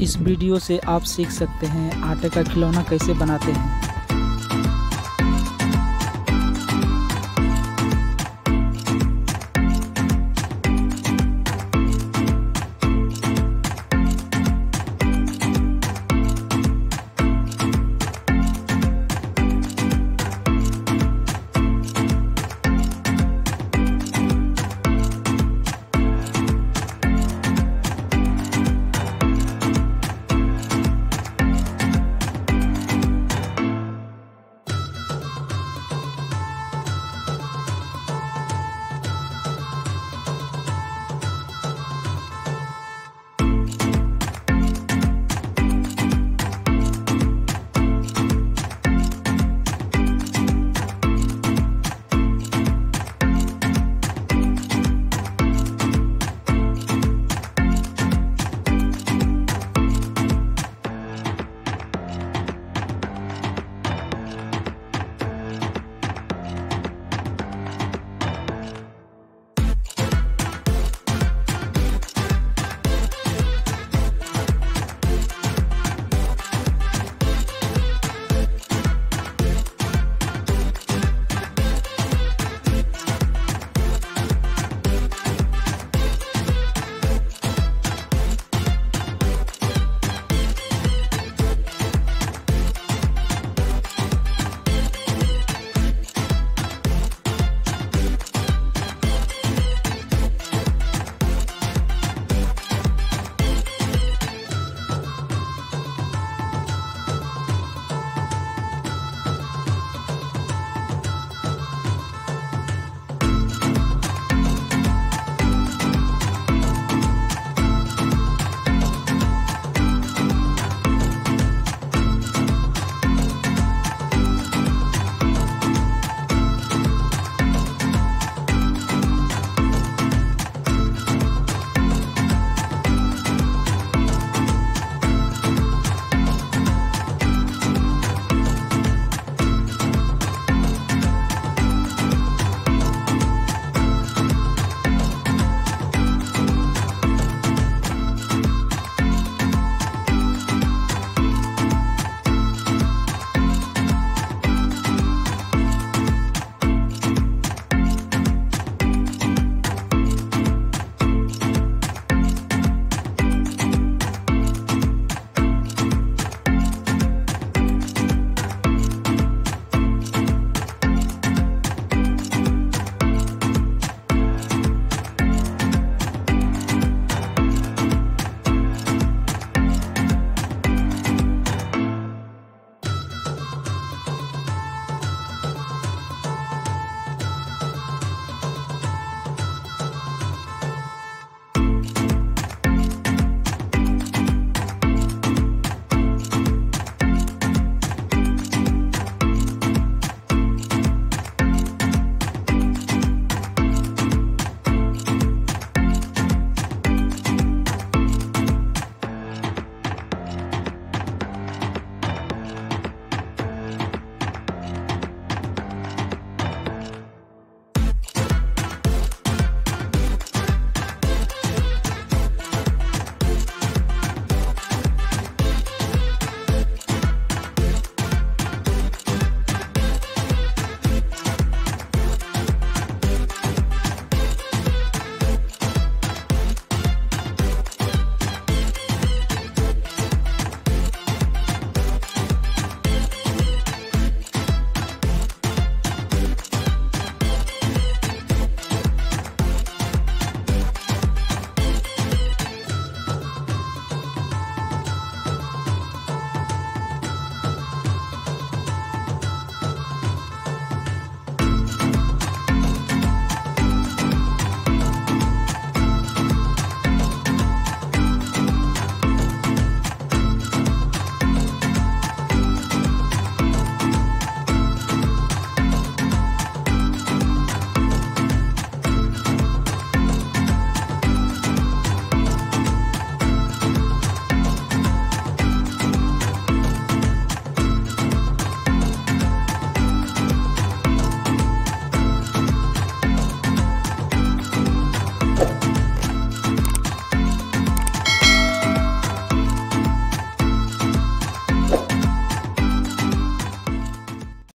इस वीडियो से आप सीख सकते हैं आटे का खिलौना कैसे बनाते हैं।